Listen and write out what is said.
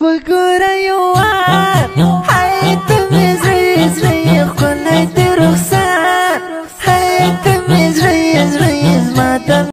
بقريوان هاي تميز ريز ريز قلت رخصان هاي تميز ريز ريز ما